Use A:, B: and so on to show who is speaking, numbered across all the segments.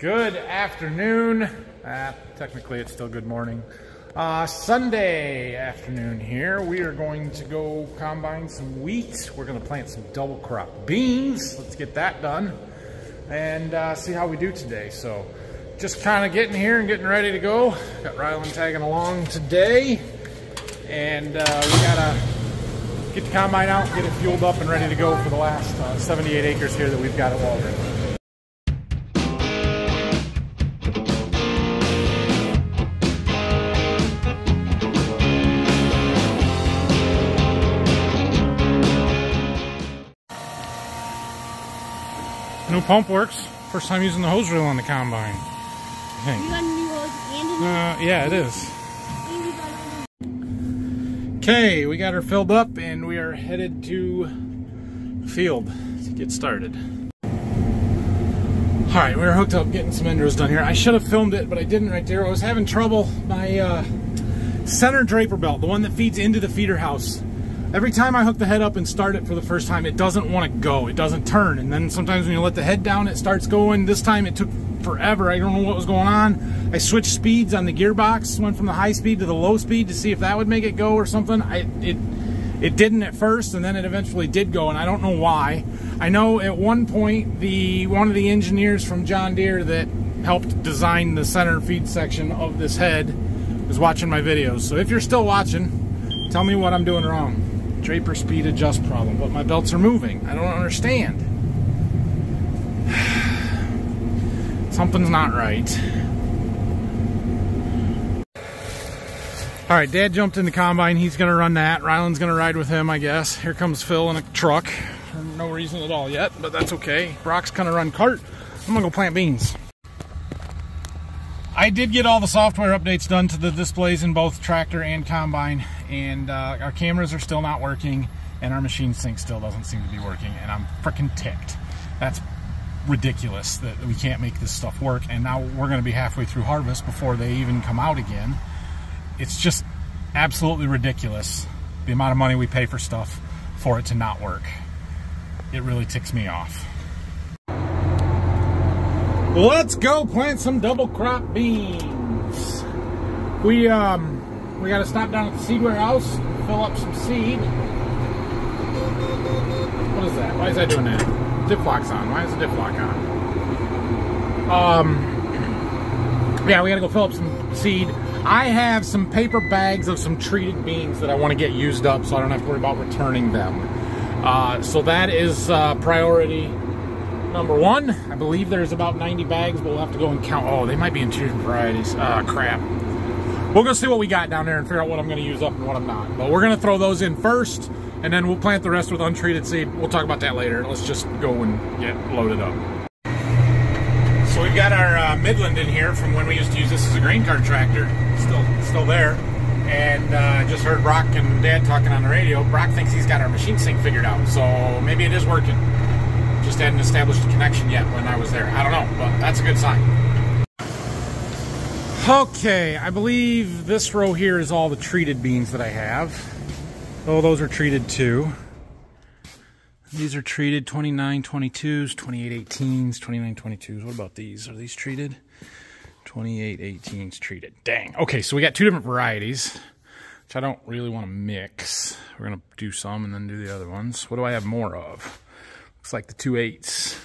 A: Good afternoon. Uh, technically, it's still good morning. Uh, Sunday afternoon here. We are going to go combine some wheat. We're going to plant some double crop beans. Let's get that done and uh, see how we do today. So, just kind of getting here and getting ready to go. Got Rylan tagging along today, and uh, we gotta get the combine out, get it fueled up and ready to go for the last uh, 78 acres here that we've got at Waldron. Pump works. First time using the hose reel on the combine.
B: You got a new hose and a
A: Uh, yeah, it is.
B: and you got a
A: Okay, we got her filled up and we are headed to the field to get started. All right, we're hooked up getting some end rows done here. I should have filmed it, but I didn't right there. I was having trouble. My uh, center draper belt, the one that feeds into the feeder house, every time I hook the head up and start it for the first time, it doesn't want to go. It doesn't turn. And then sometimes when you let the head down, it starts going. This time it took forever. I don't know what was going on. I switched speeds on the gearbox, went from the high speed to the low speed to see if that would make it go or something. I it it didn't at first, and then it eventually did go, and I don't know why. I know at one point the one of the engineers from John Deere that helped design the center feed section of this head was watching my videos. So if you're still watching, tell me what I'm doing wrong. Draper speed adjust problem, but my belts are moving. I don't understand. Something's not right. All right, Dad jumped in the combine. He's going to run that. Rylan's going to ride with him, I guess. Here comes Phil in a truck. For no reason at all yet, but that's okay. Brock's going to run cart. I'm going to go plant beans. I did get all the software updates done to the displays in both tractor and combine, and uh, our cameras are still not working, and our machine sync still doesn't seem to be working, and I'm freaking ticked. That's ridiculous that we can't make this stuff work, and now we're going to be halfway through harvest before they even come out again. It's just absolutely ridiculous the amount of money we pay for stuff for it to not work. It really ticks me off. Let's go plant some double crop beans. We um we got to stop down at the seed warehouse, fill up some seed. What is that? Why is that doing that? Diff lock's on. Why is the diff lock on? Um yeah, we got to go fill up some seed. I have some paper bags of some treated beans that I want to get used up so I don't have to worry about returning them. Uh, so that is uh, priority number one. I believe there's about 90 bags, but we'll have to go and count. Oh, they might be in two different varieties. Ah, crap. We'll go see what we got down there and figure out what I'm going to use up and what I'm not. But we're going to throw those in first, and then we'll plant the rest with untreated seed. We'll talk about that later. Let's just go and get loaded up. So we've got our uh, Midland in here from when we used to use this as a grain cart tractor. Still, still there. And uh, just heard Brock and Dad talking on the radio. Brock thinks he's got our machine sync figured out, so maybe it is working. Just hadn't established a connection yet when I was there. I don't know, but that's a good sign. Okay, I believe this row here is all the treated beans that I have. Oh, those are treated too. These are treated 29 22s, 28 18s, 29 22s. What about these? Are these treated? 28 18s treated. Dang. Okay, so we got two different varieties, which I don't really want to mix. We're going to do some and then do the other ones. What do I have more of? Looks like the two eights.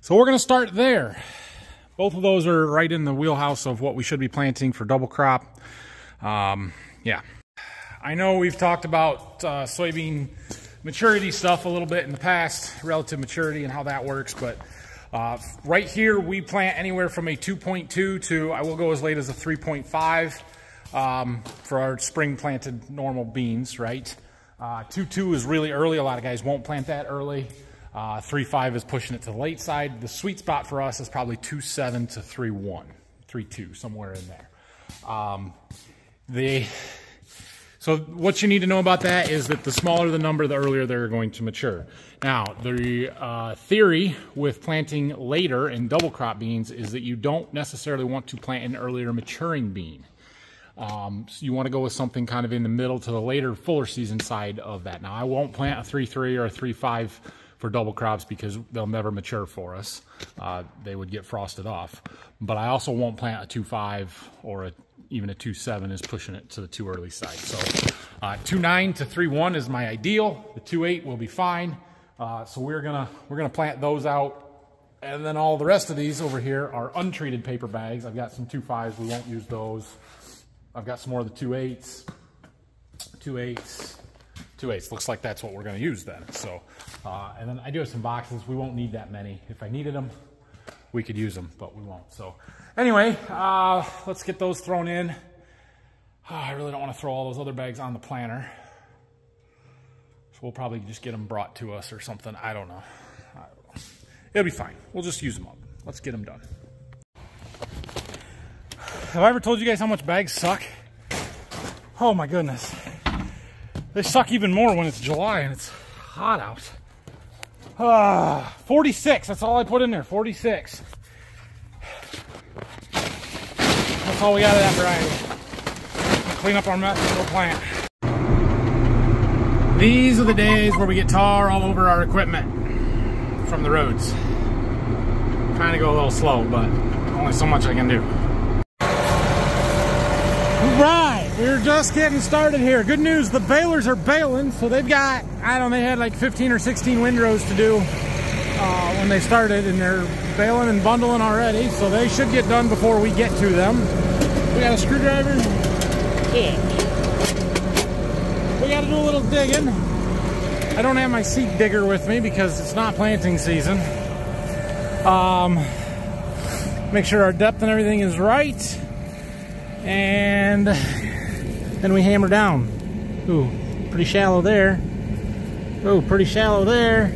A: So we're going to start there. Both of those are right in the wheelhouse of what we should be planting for double crop. Um, yeah. I know we've talked about uh, soybean maturity stuff a little bit in the past, relative maturity and how that works, but uh, right here we plant anywhere from a 2.2 to, I will go as late as a 3.5 um, for our spring planted normal beans, right? 2.2 uh, is really early. A lot of guys won't plant that early. Uh, 3.5 is pushing it to the late side. The sweet spot for us is probably 2 7 to 3.1, 3.2, somewhere in there. Um, the so what you need to know about that is that the smaller the number, the earlier they're going to mature. Now, the uh, theory with planting later in double crop beans is that you don't necessarily want to plant an earlier maturing bean. Um, so you want to go with something kind of in the middle to the later fuller season side of that. Now, I won't plant a 3-3 or a 3-5 for double crops because they'll never mature for us. Uh, they would get frosted off. But I also won't plant a 2-5 or a, even a 2-7 is pushing it to the too early side. So uh, 2.9 to 3.1 is my ideal. The 2-8 will be fine. Uh, so we're gonna we're gonna plant those out and then all the rest of these over here are untreated paper bags. I've got some 2.5s, we won't use those. I've got some more of the 2.8s, 2.8s, 2.8s. Looks like that's what we're gonna use then. So, uh, and then I do have some boxes. We won't need that many. If I needed them, we could use them, but we won't. So anyway, uh, let's get those thrown in. Oh, I really don't wanna throw all those other bags on the planter. So we'll probably just get them brought to us or something. I don't know. I don't know. It'll be fine. We'll just use them up. Let's get them done. Have I ever told you guys how much bags suck? Oh my goodness. They suck even more when it's July and it's hot out. Ah, 46, that's all I put in there, 46. That's all we got of that variety. Clean up our mess and go plant. These are the days where we get tar all over our equipment from the roads. Trying to go a little slow, but only so much I can do. Right, we're just getting started here. Good news, the balers are baling, so they've got, I don't know, they had like 15 or 16 windrows to do uh, when they started, and they're baling and bundling already, so they should get done before we get to them. We got a screwdriver? Yeah. We got to do a little digging. I don't have my seed digger with me because it's not planting season. Um, make sure our depth and everything is right. And then we hammer down. Ooh, pretty shallow there. Ooh, pretty shallow there.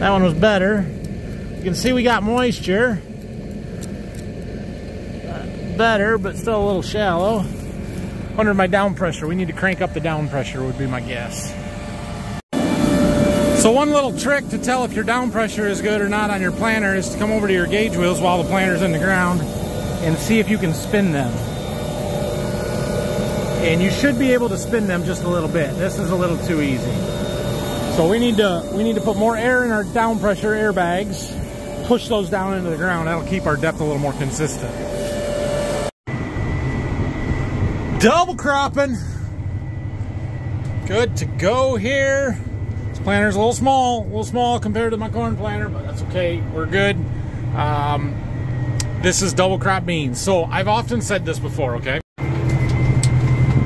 A: That one was better. You can see we got moisture. Better, but still a little shallow. Under my down pressure. We need to crank up the down pressure would be my guess. So one little trick to tell if your down pressure is good or not on your planter is to come over to your gauge wheels while the planter's in the ground and see if you can spin them. And you should be able to spin them just a little bit. This is a little too easy. So we need to we need to put more air in our down pressure airbags, push those down into the ground. That'll keep our depth a little more consistent. Double cropping. Good to go here. Planter's a little small, a little small compared to my corn planter, but that's okay. We're good. Um, this is double crop beans. So I've often said this before, okay?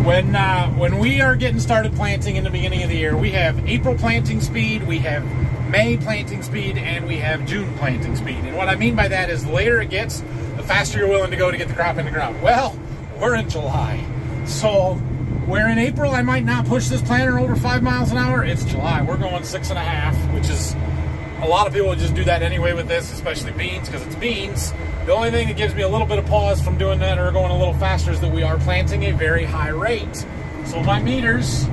A: When uh, when we are getting started planting in the beginning of the year, we have April planting speed, we have May planting speed, and we have June planting speed. And what I mean by that is the later it gets, the faster you're willing to go to get the crop in the ground. Well, we're in July. So where in April I might not push this planter over five miles an hour, it's July. We're going six and a half, which is a lot of people just do that anyway with this, especially beans, because it's beans. The only thing that gives me a little bit of pause from doing that or going a little faster is that we are planting a very high rate. So my meters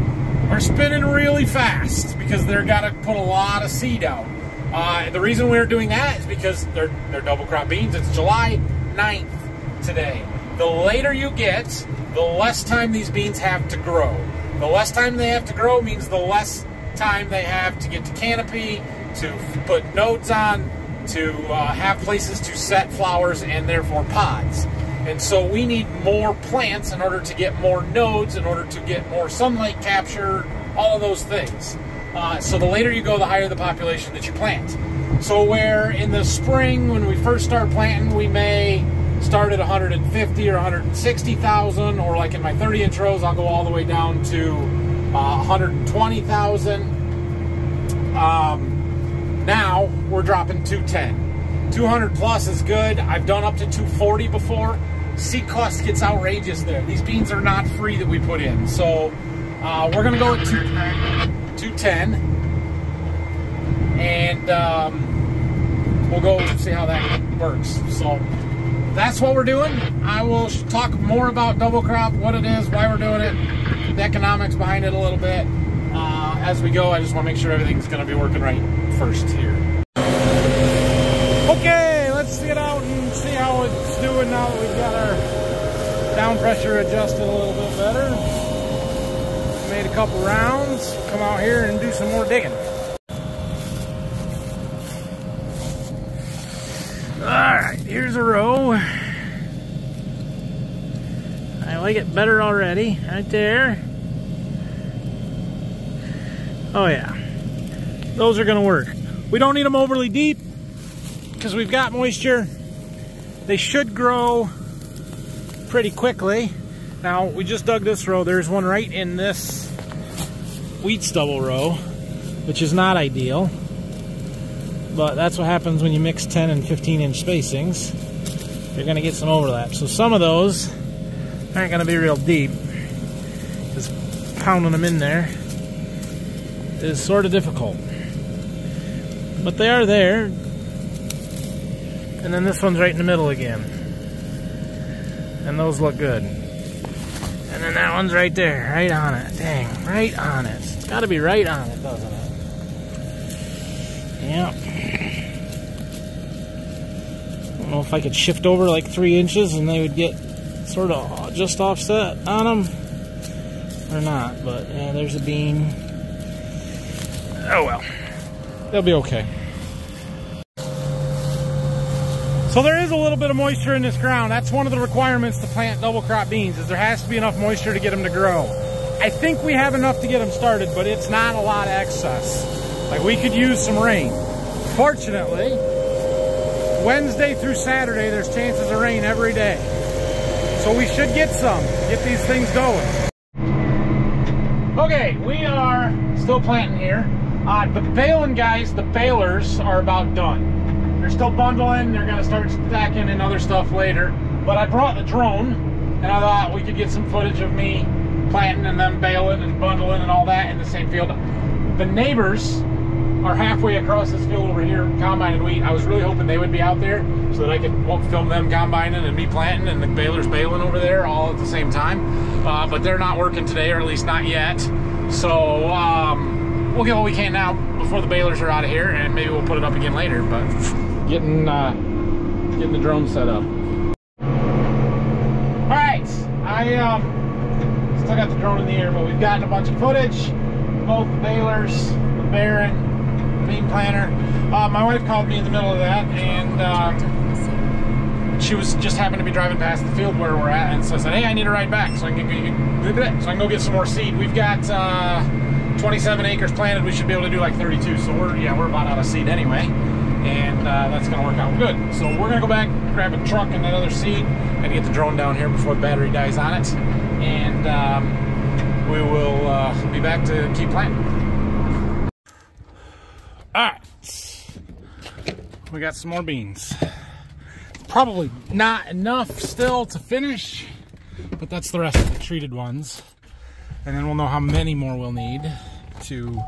A: are spinning really fast because they're got to put a lot of seed out. Uh, the reason we're doing that is because they're, they're double crop beans. It's July 9th today. The later you get, the less time these beans have to grow. The less time they have to grow means the less time they have to get to canopy, to put nodes on, to uh, have places to set flowers and therefore pods. And so we need more plants in order to get more nodes, in order to get more sunlight capture, all of those things. Uh, so the later you go, the higher the population that you plant. So where in the spring, when we first start planting, we may start at 150 or 160,000, or like in my 30 inch rows, I'll go all the way down to uh, 120,000. Um, now we're dropping 210. 200 plus is good. I've done up to 240 before. Seed cost gets outrageous there. These beans are not free that we put in. So uh, we're going to go at 210. And um, we'll go see how that works. So that's what we're doing. I will talk more about double crop, what it is, why we're doing it, the economics behind it a little bit. Uh, as we go, I just want to make sure everything's going to be working right first here. Okay, let's get out and see how it's doing now that we've got our down pressure adjusted a little bit better. Made a couple rounds. Come out here and do some more digging. All right, here's a row. I like it better already, right there. Oh yeah, those are gonna work. We don't need them overly deep because we've got moisture. They should grow pretty quickly. Now, we just dug this row. There's one right in this wheat stubble row, which is not ideal. But that's what happens when you mix 10 and 15 inch spacings. You're gonna get some overlap. So some of those aren't gonna be real deep. Just pounding them in there is sort of difficult. But they are there. And then this one's right in the middle again. And those look good. And then that one's right there, right on it. Dang, right on it. It's gotta be right on it, doesn't it? Yep. I don't know if I could shift over like three inches and they would get sort of just offset on them or not. But yeah, there's a bean. Oh well, they'll be okay. So there is a little bit of moisture in this ground. That's one of the requirements to plant double crop beans is there has to be enough moisture to get them to grow. I think we have enough to get them started, but it's not a lot of excess. Like we could use some rain. Fortunately, Wednesday through Saturday, there's chances of rain every day. So we should get some, get these things going. Okay, we are still planting here. Uh, the baling guys, the balers are about done. They're still bundling. They're gonna start stacking and other stuff later. But I brought the drone and I thought we could get some footage of me planting and them baling and bundling and all that in the same field. The neighbors are halfway across this field over here combining wheat. I was really hoping they would be out there so that I could film them combining and me planting and the balers baling over there all at the same time. Uh, but they're not working today, or at least not yet. So um, we'll get what we can now before the balers are out of here, and maybe we'll put it up again later. But getting uh, getting the drone set up. All right, I um, still got the drone in the air, but we've gotten a bunch of footage, both the balers, the Baron, bean planter. Uh, my wife called me in the middle of that, and um, she was just happened to be driving past the field where we're at, and so I said, "Hey, I need a ride back, so I can so I can go get some more seed." We've got. Uh, 27 acres planted, we should be able to do like 32. So we're, yeah, we're about out of seed anyway. And uh, that's gonna work out good. So we're gonna go back, grab a truck and that other seed, and get the drone down here before the battery dies on it. And um, we will uh, be back to keep planting. All right, we got some more beans. Probably not enough still to finish, but that's the rest of the treated ones and then we'll know how many more we'll need to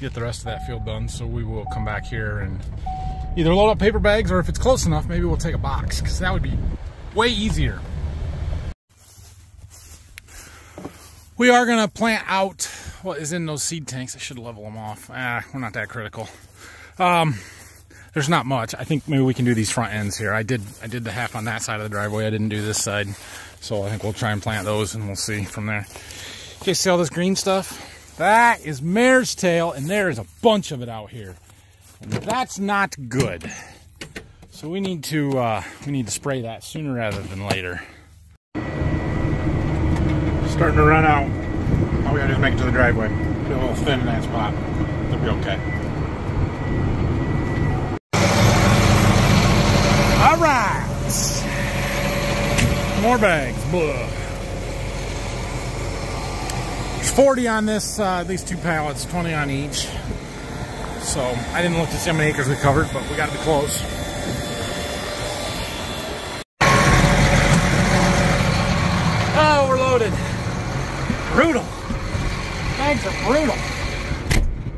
A: get the rest of that field done. So we will come back here and either load up paper bags or if it's close enough, maybe we'll take a box because that would be way easier. We are gonna plant out what is in those seed tanks. I should level them off. Ah, we're not that critical. Um, there's not much. I think maybe we can do these front ends here. I did I did the half on that side of the driveway. I didn't do this side. So I think we'll try and plant those and we'll see from there. Okay, see all this green stuff? That is mare's tail, and there is a bunch of it out here. And that's not good. So we need to uh, we need to spray that sooner rather than later. Starting to run out. All we gotta do is make it to the driveway. Be a little thin in that spot. They'll be okay. All right. More bags. Blah. There's 40 on this, uh, these two pallets, 20 on each. So I didn't look to see how many acres we covered, but we got to be close. Oh, we're loaded. Brutal. Bags are brutal.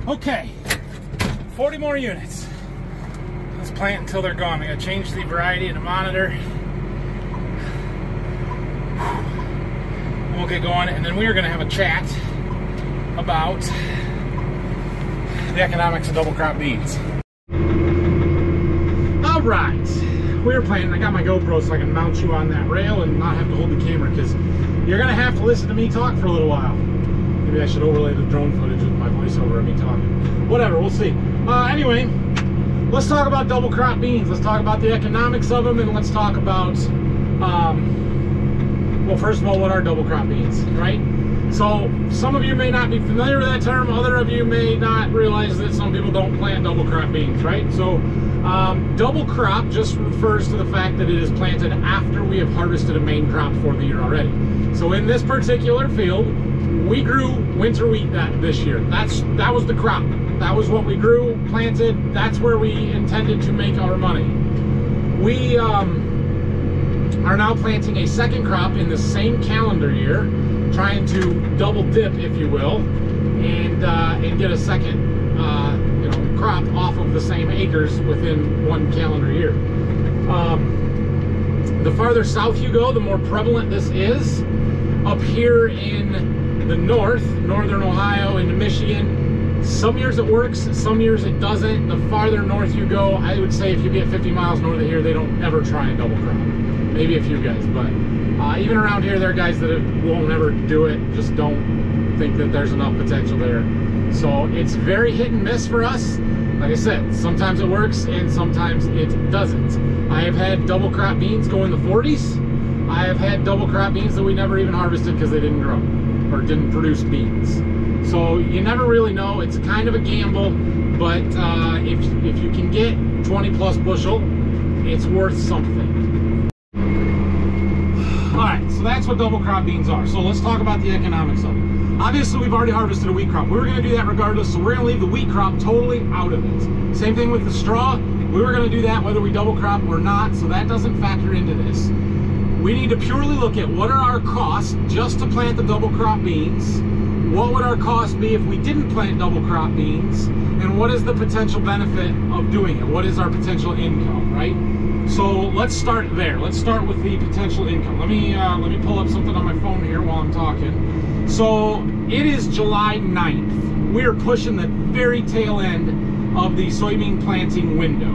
A: Okay, 40 more units. Let's plant until they're gone. I gotta change the variety in the monitor. And we'll get going, and then we are gonna have a chat about the economics of double crop beans. All right, we were planting. I got my GoPro so I can mount you on that rail and not have to hold the camera because you're gonna have to listen to me talk for a little while. Maybe I should overlay the drone footage with my voiceover of me talking. Whatever, we'll see. Uh, anyway, let's talk about double crop beans. Let's talk about the economics of them and let's talk about, um, well, first of all, what are double crop beans, right? So some of you may not be familiar with that term. Other of you may not realize that some people don't plant double crop beans, right? So um, double crop just refers to the fact that it is planted after we have harvested a main crop for the year already. So in this particular field, we grew winter wheat that this year. That's that was the crop. That was what we grew, planted. That's where we intended to make our money. We um, are now planting a second crop in the same calendar year trying to double dip, if you will, and uh, and get a second uh, you know crop off of the same acres within one calendar year. Um, the farther south you go, the more prevalent this is. Up here in the north, northern Ohio into Michigan, some years it works, some years it doesn't. The farther north you go, I would say if you get 50 miles north of here, they don't ever try and double crop. Maybe a few guys, but uh, even around here, there are guys that won't ever do it, just don't think that there's enough potential there. So it's very hit and miss for us. Like I said, sometimes it works and sometimes it doesn't. I have had double crop beans go in the 40s. I have had double crop beans that we never even harvested because they didn't grow or didn't produce beans. So you never really know. It's kind of a gamble, but uh, if, if you can get 20 plus bushel, it's worth something. All right, so that's what double crop beans are. So let's talk about the economics of it. Obviously, we've already harvested a wheat crop. We were gonna do that regardless, so we're gonna leave the wheat crop totally out of it. Same thing with the straw. We were gonna do that whether we double crop or not, so that doesn't factor into this. We need to purely look at what are our costs just to plant the double crop beans, what would our cost be if we didn't plant double crop beans, and what is the potential benefit of doing it? What is our potential income, right? So let's start there. Let's start with the potential income. Let me uh, let me pull up something on my phone here while I'm talking. So it is July 9th. We are pushing the very tail end of the soybean planting window.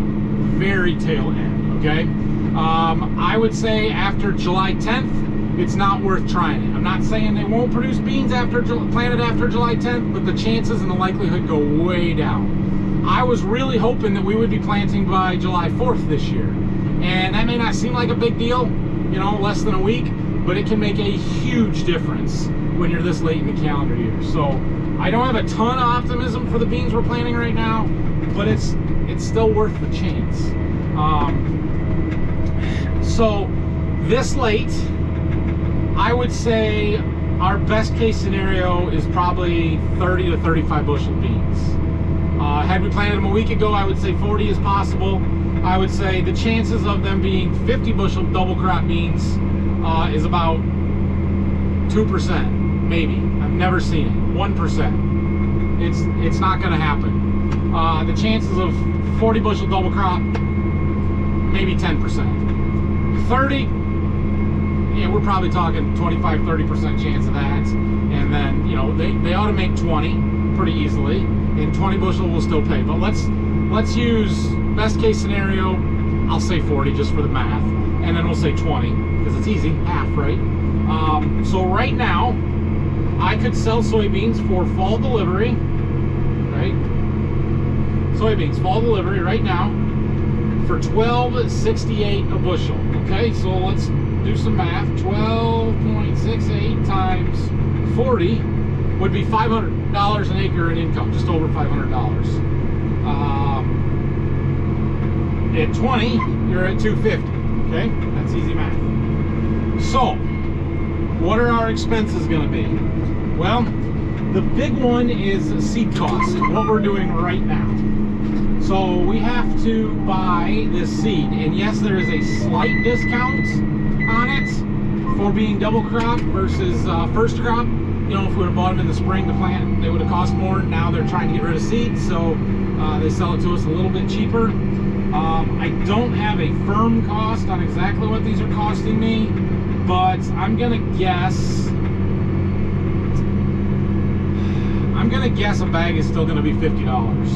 A: Very tail end, okay? Um, I would say after July 10th, it's not worth trying it. I'm not saying they won't produce beans after planted after July 10th, but the chances and the likelihood go way down. I was really hoping that we would be planting by July 4th this year. And that may not seem like a big deal, you know, less than a week, but it can make a huge difference when you're this late in the calendar year. So I don't have a ton of optimism for the beans we're planting right now, but it's it's still worth the chance. Um, so this late, I would say our best case scenario is probably 30 to 35 bushel beans. Uh, had we planted them a week ago, I would say 40 is possible. I would say the chances of them being 50 bushel double crop beans uh, is about 2%, maybe. I've never seen it. 1%. It's, it's not going to happen. Uh, the chances of 40 bushel double crop, maybe 10%. 30, yeah, we're probably talking 25, 30% chance of that. And then, you know, they, they ought to make 20 pretty easily. And 20 bushel will still pay. But let's let's use best case scenario, I'll say 40 just for the math, and then we'll say 20 because it's easy, half, right? Um, so right now, I could sell soybeans for fall delivery, right? Soybeans fall delivery right now for 12.68 a bushel. Okay, so let's do some math. 12.68 times 40 would be $500 an acre in income, just over $500. Um, at 20, you're at 250. Okay, that's easy math. So, what are our expenses going to be? Well, the big one is seed cost, what we're doing right now. So we have to buy this seed, and yes, there is a slight discount on it for being double crop versus uh, first crop. You know, if we would have bought them in the spring to plant, they would have cost more. Now they're trying to get rid of seed, so uh, they sell it to us a little bit cheaper. Um, I don't have a firm cost on exactly what these are costing me, but I'm gonna guess. I'm gonna guess a bag is still gonna be fifty dollars.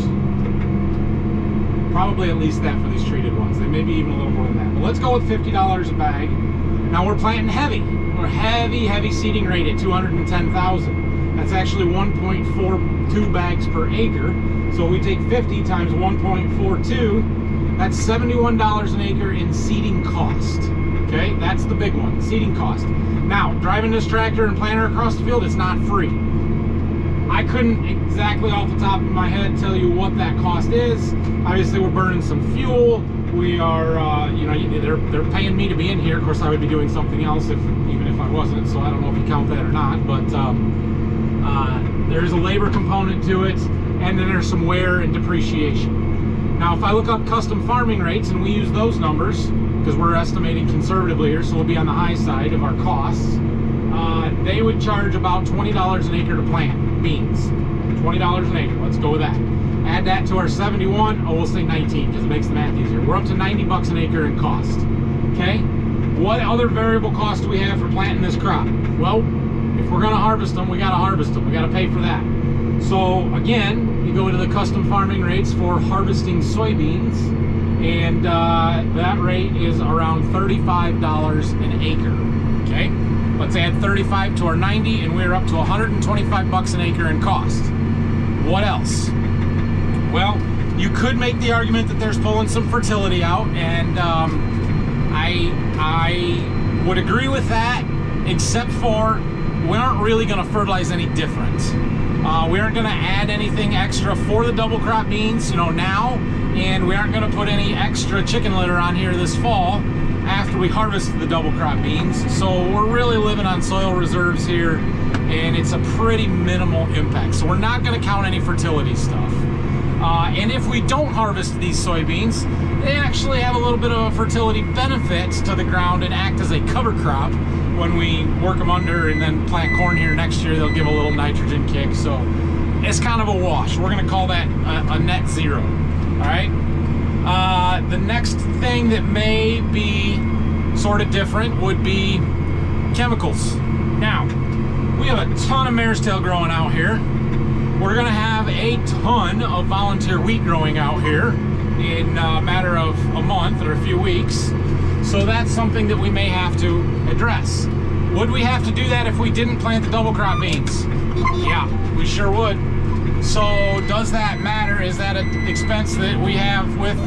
A: Probably at least that for these treated ones. They may be even a little more than that. But let's go with $50 a bag. Now we're planting heavy. We're heavy, heavy seeding rate at 210,000. That's actually 1.42 bags per acre. So we take 50 times 1.42, that's $71 an acre in seeding cost. Okay, that's the big one, seeding cost. Now, driving this tractor and planter across the field, it's not free. I couldn't exactly off the top of my head tell you what that cost is. Obviously, we're burning some fuel. We are, uh, you know, they're they're paying me to be in here. Of course, I would be doing something else if even if I wasn't. So I don't know if you count that or not. But um, uh, there's a labor component to it, and then there's some wear and depreciation. Now, if I look up custom farming rates and we use those numbers because we're estimating conservatively here, so we'll be on the high side of our costs. Uh, they would charge about $20 an acre to plant beans. $20 an acre, let's go with that. Add that to our 71, oh, we'll say 19 because it makes the math easier. We're up to 90 bucks an acre in cost, okay? What other variable costs do we have for planting this crop? Well, if we're gonna harvest them, we gotta harvest them. We gotta pay for that. So again, you go into the custom farming rates for harvesting soybeans, and uh, that rate is around $35 an acre, okay? Let's add 35 to our 90 and we're up to 125 bucks an acre in cost. What else? Well, you could make the argument that there's pulling some fertility out and um, I, I would agree with that except for we aren't really gonna fertilize any different. Uh, we aren't gonna add anything extra for the double crop beans, you know, now, and we aren't gonna put any extra chicken litter on here this fall after we harvest the double crop beans. So we're really living on soil reserves here and it's a pretty minimal impact. So we're not gonna count any fertility stuff. Uh, and if we don't harvest these soybeans, they actually have a little bit of a fertility benefit to the ground and act as a cover crop. When we work them under and then plant corn here next year, they'll give a little nitrogen kick. So it's kind of a wash. We're gonna call that a, a net zero, all right? Uh, the next thing that may be sort of different would be chemicals. Now, we have a ton of mare's tail growing out here. We're gonna have a ton of volunteer wheat growing out here in a matter of a month or a few weeks. So that's something that we may have to address. Would we have to do that if we didn't plant the double crop beans? Yeah, we sure would. So does that matter? Is that an expense that we have with,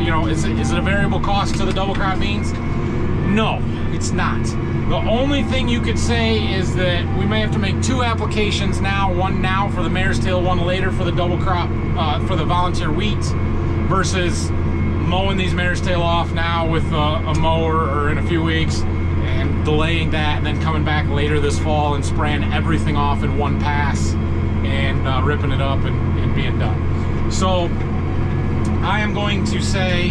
A: you know, is it, is it a variable cost to the double crop beans? No, it's not. The only thing you could say is that we may have to make two applications now, one now for the mare's tail, one later for the double crop, uh, for the volunteer wheat, versus mowing these mare's tail off now with a, a mower or in a few weeks and delaying that and then coming back later this fall and spraying everything off in one pass and uh, ripping it up and, and being done. So I am going to say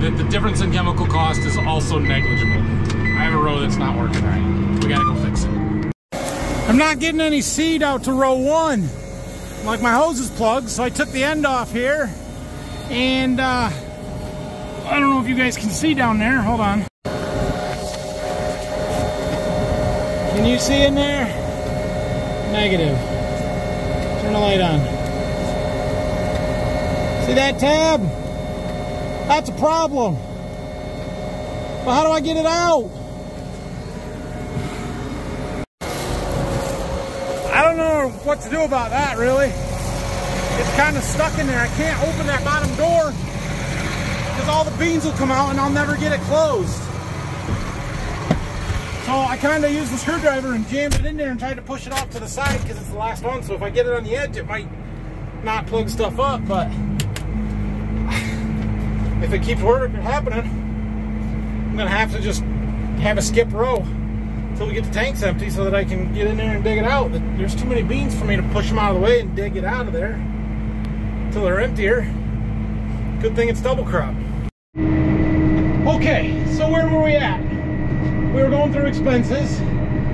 A: that the difference in chemical cost is also negligible. I have a row that's not working right. We gotta go fix it. I'm not getting any seed out to row one. Like my hose is plugged, so I took the end off here. And uh, I don't know if you guys can see down there. Hold on. Can you see in there? Negative. Turn the light on. See that tab? That's a problem. But how do I get it out? I don't know what to do about that, really. It's kind of stuck in there. I can't open that bottom door because all the beans will come out and I'll never get it closed. So I kind of used the screwdriver and jammed it in there and tried to push it off to the side because it's the last one. So if I get it on the edge, it might not plug stuff up, but if it keeps working happening, I'm gonna have to just have a skip row until we get the tanks empty so that I can get in there and dig it out. There's too many beans for me to push them out of the way and dig it out of there until they're emptier. Good thing it's double crop. Okay, so where were we at? We were going through expenses.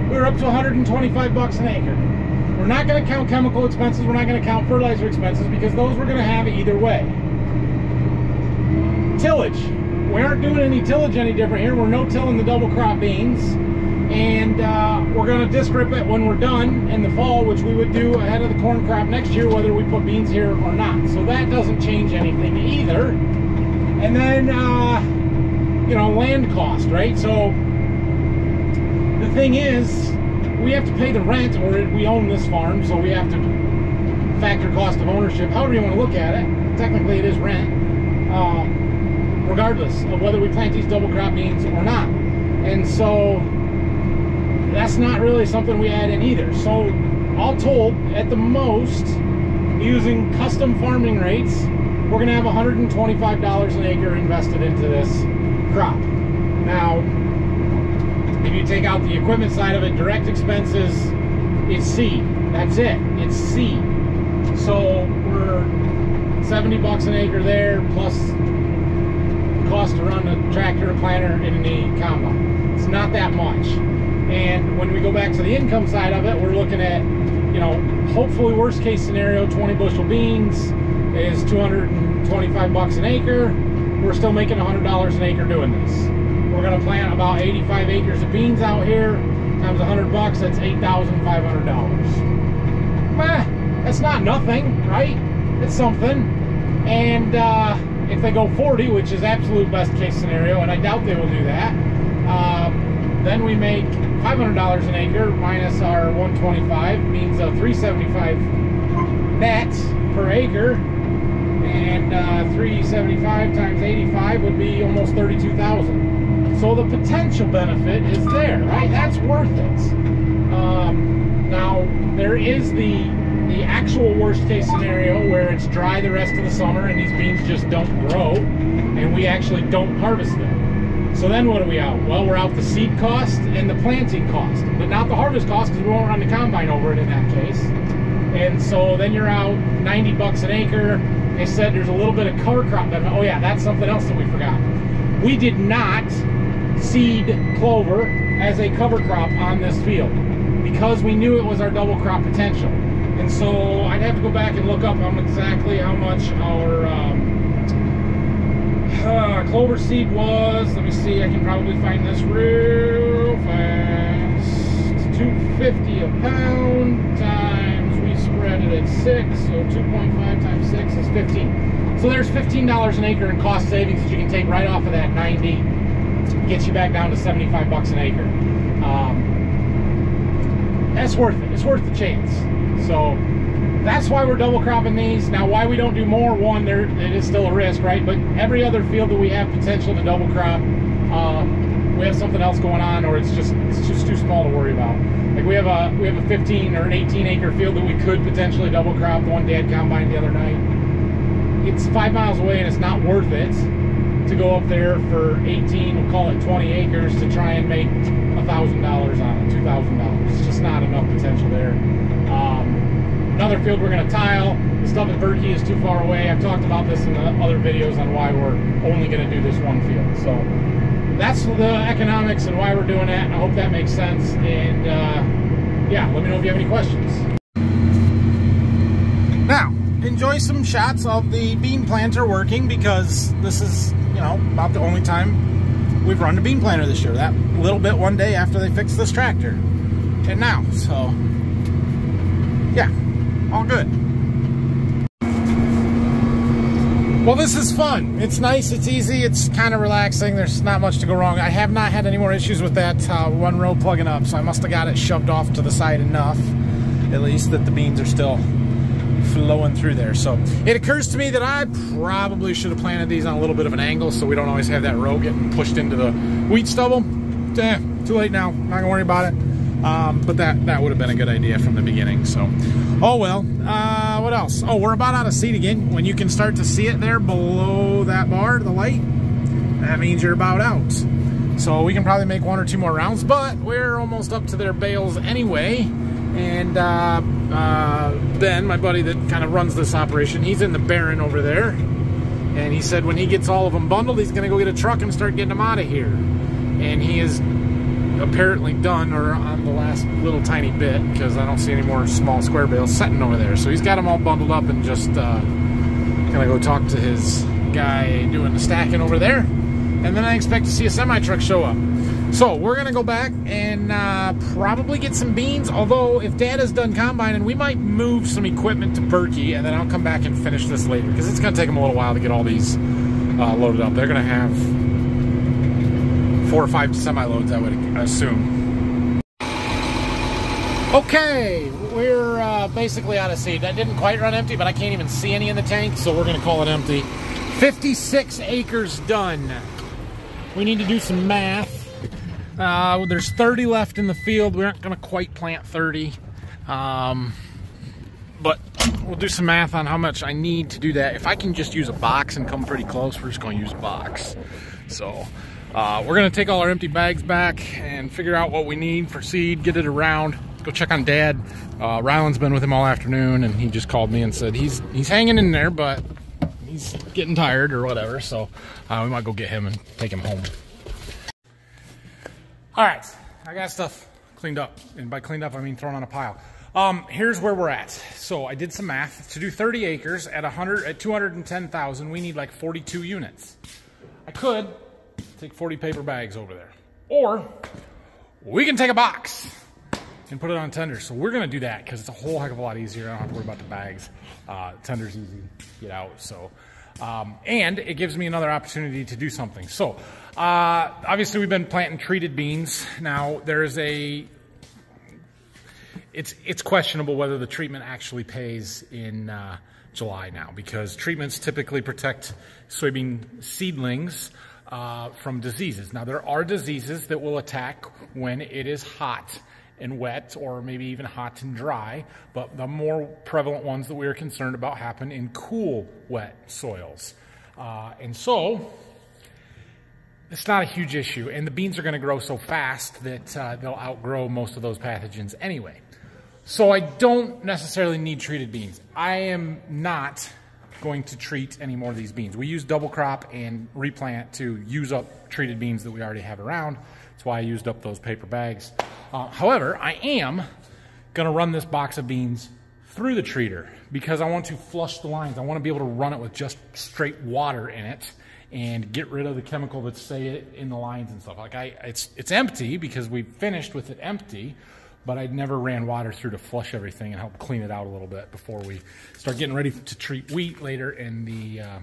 A: We were up to 125 bucks an acre. We're not gonna count chemical expenses. We're not gonna count fertilizer expenses because those we're gonna have either way. Tillage. We aren't doing any tillage any different here. We're no tilling the double crop beans. And uh, we're gonna disc rip it when we're done in the fall, which we would do ahead of the corn crop next year, whether we put beans here or not. So that doesn't change anything either. And then, uh, you know, land cost, right? So thing is, we have to pay the rent, or we own this farm, so we have to factor cost of ownership. However you want to look at it, technically it is rent, um, regardless of whether we plant these double crop beans or not. And so that's not really something we add in either. So all told, at the most, using custom farming rates, we're gonna have $125 an acre invested into this crop. Now, you take out the equipment side of it, direct expenses, it's C. That's it. It's C. So we're 70 bucks an acre there, plus cost to run a tractor, a planter, and a combine. It's not that much. And when we go back to the income side of it, we're looking at, you know, hopefully worst case scenario, 20 bushel beans is 225 bucks an acre. We're still making $100 an acre doing this. We're gonna plant about 85 acres of beans out here, times 100 bucks, that's $8,500. Meh, that's not nothing, right? It's something. And uh, if they go 40, which is absolute best case scenario, and I doubt they will do that, um, then we make $500 an acre minus our 125 means a 375 net per acre and uh, 375 times 85 would be almost 32,000 so the potential benefit is there right that's worth it um, now there is the the actual worst case scenario where it's dry the rest of the summer and these beans just don't grow and we actually don't harvest them so then what are we out? Well, we're out the seed cost and the planting cost, but not the harvest cost because we won't run the combine over it in that case. And so then you're out 90 bucks an acre. They said there's a little bit of cover crop benefit. Oh yeah, that's something else that we forgot. We did not seed clover as a cover crop on this field because we knew it was our double crop potential. And so I'd have to go back and look up how exactly how much our um, uh, clover seed was. Let me see. I can probably find this real fast. 250 a pound times we spread it at six, so 2.5 times six is 15. So there's $15 an acre in cost savings that you can take right off of that 90. Gets you back down to 75 bucks an acre. Um, that's worth it. It's worth the chance. So that's why we're double cropping these. Now, why we don't do more, one, there it is still a risk, right? But every other field that we have potential to double crop, um, we have something else going on, or it's just it's just too small to worry about. Like we have a we have a 15 or an 18 acre field that we could potentially double crop. One Dad combined the other night. It's five miles away, and it's not worth it to go up there for 18. We'll call it 20 acres to try and make a thousand dollars on it, two thousand dollars. It's just not enough potential there. Um, Another field we're going to tile. The stuff at Berkey is too far away. I've talked about this in the other videos on why we're only going to do this one field. So that's the economics and why we're doing that. I hope that makes sense. And uh, yeah, let me know if you have any questions. Now, enjoy some shots of the bean planter working because this is, you know, about the only time we've run the bean planter this year. That little bit one day after they fixed this tractor. And now, so yeah, all good. Well, this is fun. It's nice, it's easy, it's kind of relaxing. There's not much to go wrong. I have not had any more issues with that uh, one row plugging up, so I must have got it shoved off to the side enough, at least that the beans are still flowing through there. So it occurs to me that I probably should have planted these on a little bit of an angle so we don't always have that row getting pushed into the wheat stubble. Eh, too late now. Not gonna worry about it. Um, but that, that would have been a good idea from the beginning. So, oh well. Uh, what else? Oh, we're about out of seed again. When you can start to see it there below that bar, the light, that means you're about out. So we can probably make one or two more rounds, but we're almost up to their bales anyway. And uh, uh, Ben, my buddy that kind of runs this operation, he's in the Barren over there. And he said when he gets all of them bundled, he's going to go get a truck and start getting them out of here. And he is apparently done or on the last little tiny bit because I don't see any more small square bales sitting over there. So he's got them all bundled up and just uh, gonna go talk to his guy doing the stacking over there. And then I expect to see a semi truck show up. So we're gonna go back and uh, probably get some beans. Although if Dad has done combining, we might move some equipment to Berkey, and then I'll come back and finish this later because it's gonna take them a little while to get all these uh, loaded up. They're gonna have four or five semi loads, I would assume. Okay, we're uh, basically out of seed. That didn't quite run empty, but I can't even see any in the tank, so we're gonna call it empty. 56 acres done. We need to do some math. Uh, there's 30 left in the field. We aren't gonna quite plant 30. Um, but we'll do some math on how much I need to do that. If I can just use a box and come pretty close, we're just gonna use a box. So uh, we're gonna take all our empty bags back and figure out what we need for seed, get it around, go check on dad. Uh, Ryland's been with him all afternoon and he just called me and said he's he's hanging in there, but he's getting tired or whatever. So uh, we might go get him and take him home. All right, I got stuff cleaned up. And by cleaned up, I mean thrown on a pile. Um, here's where we're at. So I did some math. To do 30 acres at 100 at 210,000, we need like 42 units. I could take 40 paper bags over there, or we can take a box and put it on tender. So we're gonna do that because it's a whole heck of a lot easier. I don't have to worry about the bags. Uh, tender's easy to get out. So, um, and it gives me another opportunity to do something. So, uh, obviously we've been planting treated beans. Now there's a it's it's questionable whether the treatment actually pays in uh, July now because treatments typically protect soybean seedlings uh, from diseases. Now there are diseases that will attack when it is hot and wet or maybe even hot and dry, but the more prevalent ones that we are concerned about happen in cool, wet soils. Uh, and so it's not a huge issue, and the beans are going to grow so fast that uh, they'll outgrow most of those pathogens anyway. So I don't necessarily need treated beans. I am not going to treat any more of these beans. We use double crop and replant to use up treated beans that we already have around. That's why I used up those paper bags. Uh, however, I am gonna run this box of beans through the treater because I want to flush the lines. I want to be able to run it with just straight water in it and get rid of the chemical that's say in the lines and stuff. Like I, it's it's empty because we finished with it empty, but I never ran water through to flush everything and help clean it out a little bit before we start getting ready to treat wheat later in the uh,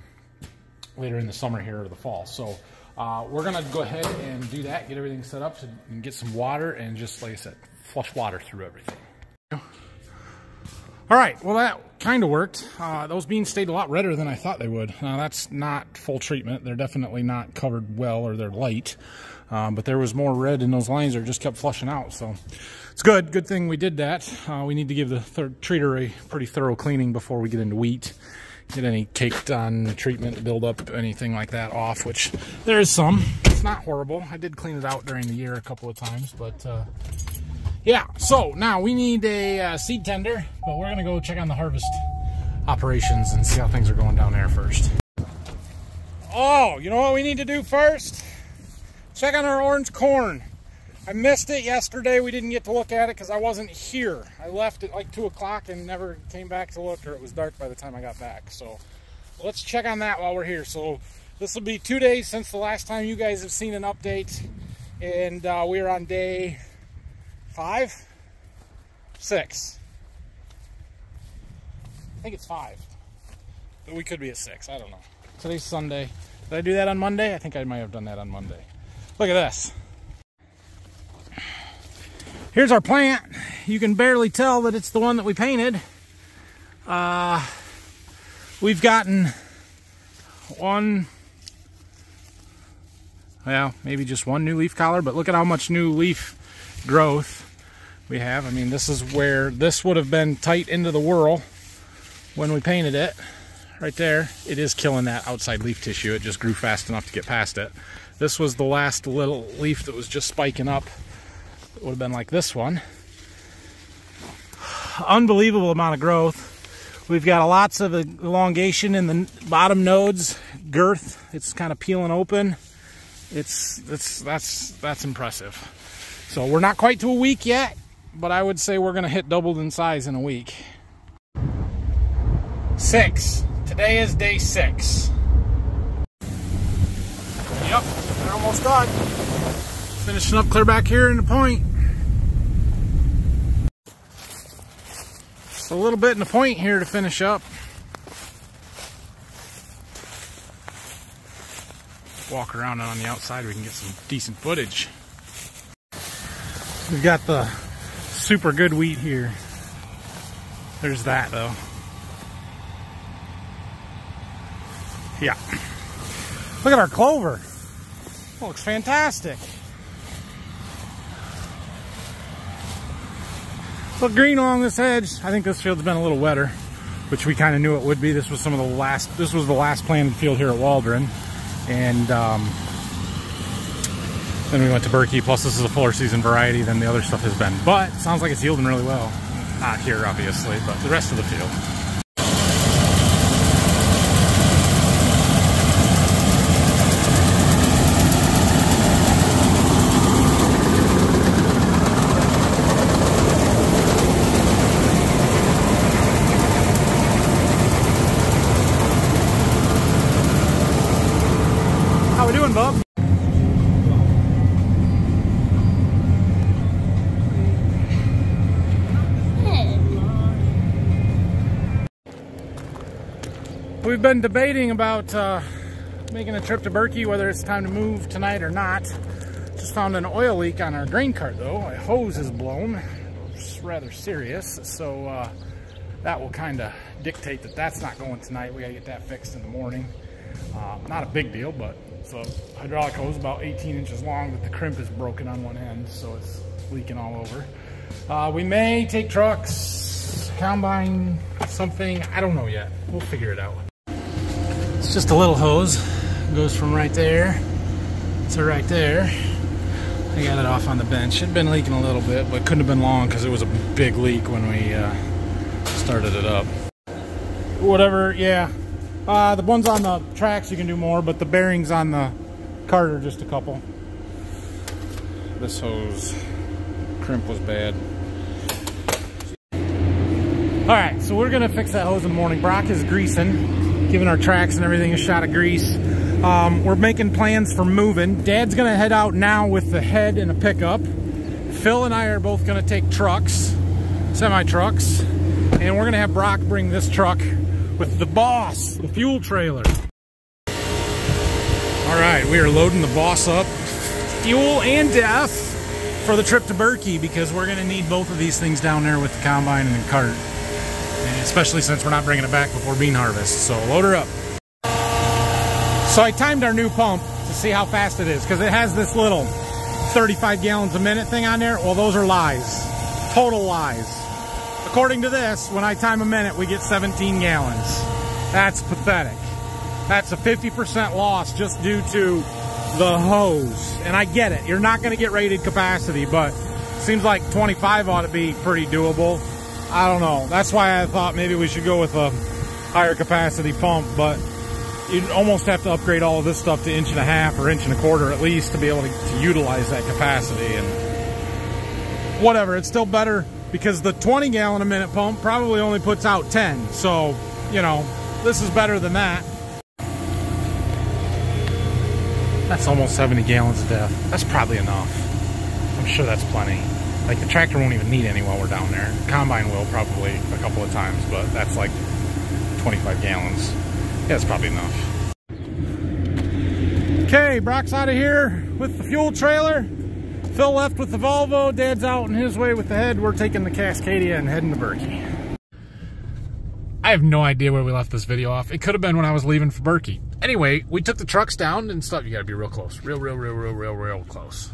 A: later in the summer here or the fall. So uh, we're gonna go ahead and do that, get everything set up to, and get some water and just like I said, flush water through everything. All right, well that kind of worked. Uh, those beans stayed a lot redder than I thought they would. Now that's not full treatment. They're definitely not covered well or they're light. Um, but there was more red in those lines that just kept flushing out. So it's good. Good thing we did that. Uh, we need to give the treater a pretty thorough cleaning before we get into wheat. Get any caked on treatment, build up anything like that off, which there is some. It's not horrible. I did clean it out during the year a couple of times, but uh, yeah. So now we need a uh, seed tender, but we're gonna go check on the harvest operations and see how things are going down there first. Oh, you know what we need to do first? Check on our orange corn. I missed it yesterday. We didn't get to look at it because I wasn't here. I left at like 2 o'clock and never came back to look, or it was dark by the time I got back. So let's check on that while we're here. So this will be two days since the last time you guys have seen an update. And uh, we're on day five, six. I think it's five. But we could be at six. I don't know. Today's Sunday. Did I do that on Monday? I think I might have done that on Monday. Look at this. Here's our plant. You can barely tell that it's the one that we painted. Uh, we've gotten one, well, maybe just one new leaf collar, but look at how much new leaf growth we have. I mean, this is where this would have been tight into the whorl when we painted it. Right there, it is killing that outside leaf tissue. It just grew fast enough to get past it. This was the last little leaf that was just spiking up. It would have been like this one. Unbelievable amount of growth. We've got lots of elongation in the bottom nodes, girth. It's kind of peeling open. It's, it's that's that's impressive. So we're not quite to a week yet, but I would say we're gonna hit doubled in size in a week. Six. Today is day six. Yep, they're almost done. Finishing up clear back here in the point. Just a little bit in the point here to finish up. Walk around on the outside, we can get some decent footage. We've got the super good wheat here. There's that though. Yeah. Look at our clover. looks fantastic. Look green along this edge. I think this field's been a little wetter, which we kind of knew it would be. This was some of the last, this was the last planted field here at Waldron. And um, then we went to Berkey. Plus this is a fuller season variety than the other stuff has been. But sounds like it's yielding really well. Not here, obviously, but the rest of the field. Been debating about uh, making a trip to Berkey, whether it's time to move tonight or not. Just found an oil leak on our grain cart though. A hose is blown. It's rather serious, so uh, that will kind of dictate that that's not going tonight. We gotta get that fixed in the morning. Uh, not a big deal, but it's a hydraulic hose about 18 inches long that the crimp is broken on one end, so it's leaking all over. Uh, we may take trucks, combine, something. I don't know yet. We'll figure it out. It's just a little hose. It goes from right there to right there. I got it off on the bench. It'd been leaking a little bit, but couldn't have been long because it was a big leak when we uh, started it up. Whatever, yeah. Uh, the ones on the tracks you can do more, but the bearings on the cart are just a couple. This hose crimp was bad. All right, so we're gonna fix that hose in the morning. Brock is greasing, giving our tracks and everything a shot of grease. Um, we're making plans for moving. Dad's gonna head out now with the head and a pickup. Phil and I are both gonna take trucks, semi trucks, and we're gonna have Brock bring this truck with the boss, the fuel trailer. All right, we are loading the boss up, fuel and DEF for the trip to Berkey because we're gonna need both of these things down there with the combine and the cart. Especially since we're not bringing it back before bean harvest. So load her up. So I timed our new pump to see how fast it is because it has this little 35 gallons a minute thing on there. Well, those are lies. Total lies. According to this, when I time a minute, we get 17 gallons. That's pathetic. That's a 50% loss just due to the hose. And I get it. You're not going to get rated capacity, but seems like 25 ought to be pretty doable. I don't know. That's why I thought maybe we should go with a higher capacity pump, but you'd almost have to upgrade all of this stuff to inch and a half or inch and a quarter at least to be able to, to utilize that capacity and whatever. It's still better because the 20 gallon a minute pump probably only puts out 10. So, you know, this is better than that. That's almost 70 gallons of DEF. That's probably enough. I'm sure that's plenty. Like the tractor won't even need any while we're down there. Combine will probably a couple of times, but that's like 25 gallons. Yeah, it's probably enough. Okay, Brock's out of here with the fuel trailer. Phil left with the Volvo. Dad's out in his way with the head. We're taking the Cascadia and heading to Berkey. I have no idea where we left this video off. It could have been when I was leaving for Berkey. Anyway, we took the trucks down and stuff. You gotta be real close. Real, real, real, real, real, real close.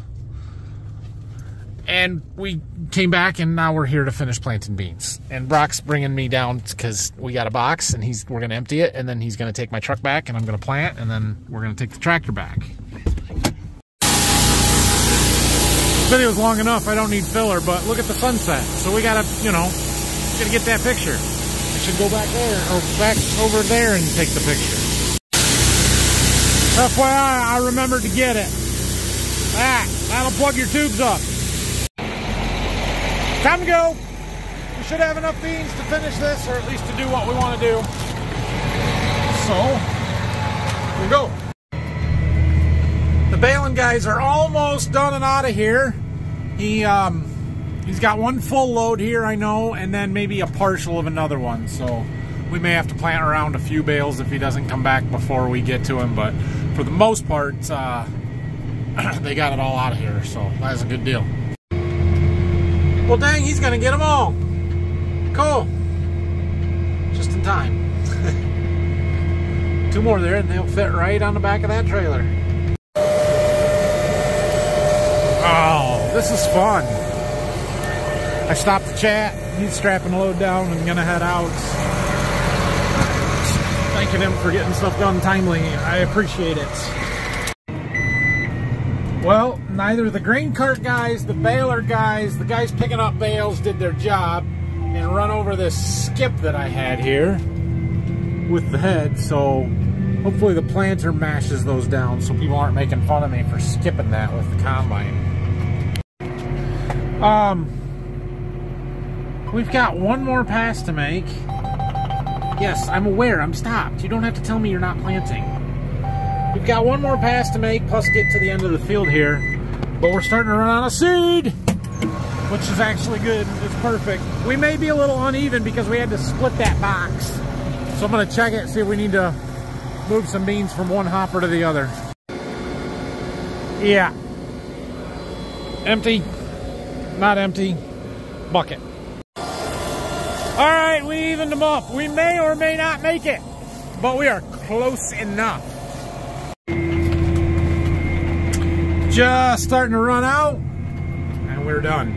A: And we came back and now we're here to finish planting beans. And Brock's bringing me down because we got a box and he's we're gonna empty it and then he's gonna take my truck back and I'm gonna plant and then we're gonna take the tractor back. Video's long enough, I don't need filler, but look at the sunset. So we gotta, you know, gotta get that picture. I should go back there or back over there and take the picture. FYI, I remembered to get it. That, that'll plug your tubes up. Time to go. We should have enough beans to finish this, or at least to do what we want to do. So, we go. The baling guys are almost done and out of here. He um, he's got one full load here, I know, and then maybe a partial of another one. So we may have to plant around a few bales if he doesn't come back before we get to him. But for the most part, uh, they got it all out of here. So that's a good deal. Well, dang, he's gonna get them all. Cool. Just in time. Two more there, and they'll fit right on the back of that trailer. Oh, this is fun. I stopped the chat. He's strapping the load down and gonna head out. Thanking him for getting stuff done timely. I appreciate it. Well, neither the grain cart guys, the baler guys, the guys picking up bales did their job and run over this skip that I had here with the head. So hopefully the planter mashes those down so people aren't making fun of me for skipping that with the combine. Um, we've got one more pass to make. Yes, I'm aware. I'm stopped. You don't have to tell me you're not planting. We've got one more pass to make, plus get to the end of the field here. But we're starting to run out of seed, which is actually good. It's perfect. We may be a little uneven because we had to split that box. So I'm going to check it, see if we need to move some beans from one hopper to the other. Yeah. Empty not empty bucket. All right, we evened them up. We may or may not make it, but we are close enough. Just starting to run out, and we're done.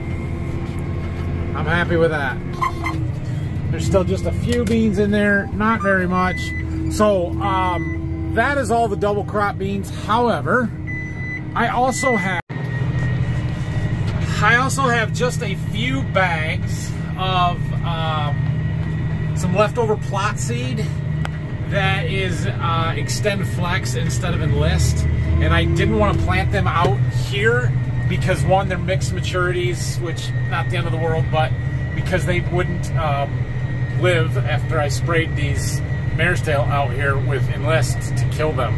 A: I'm happy with that. There's still just a few beans in there, not very much. So um, that is all the double crop beans. However, I also have I also have just a few bags of um, some leftover plot seed that is uh, XtendFlex instead of enlist and I didn't want to plant them out here because one they're mixed maturities which not the end of the world but because they wouldn't um, live after I sprayed these mare's out here with enlist to kill them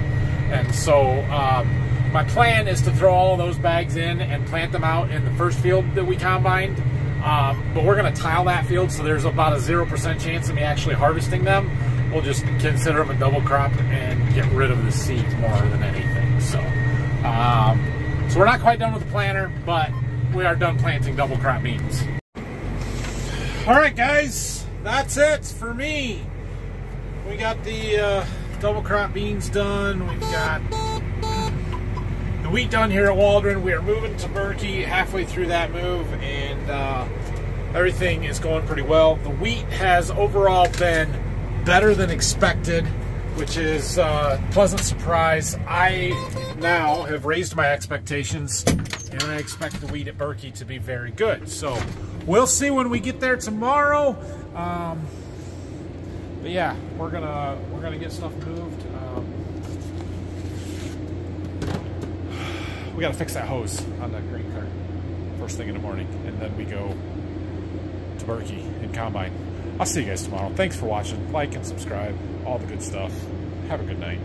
A: and so um, my plan is to throw all those bags in and plant them out in the first field that we combined. Um, but we're going to tile that field, so there's about a 0% chance of me actually harvesting them. We'll just consider them a double crop and get rid of the seed more than anything. So, um, so we're not quite done with the planter, but we are done planting double crop beans. All right, guys, that's it for me. We got the uh, double crop beans done. We've got the wheat done here at Waldron. We are moving to Berkey halfway through that move, and uh, everything is going pretty well. The wheat has overall been better than expected, which is a pleasant surprise. I now have raised my expectations, and I expect the wheat at Berkey to be very good. So we'll see when we get there tomorrow. Um, but yeah, we're gonna we're gonna get stuff moved. Um, we got to fix that hose on that green cart first thing in the morning, and then we go to Berkey and Combine. I'll see you guys tomorrow. Thanks for watching. Like and subscribe. All the good stuff. Have a good night.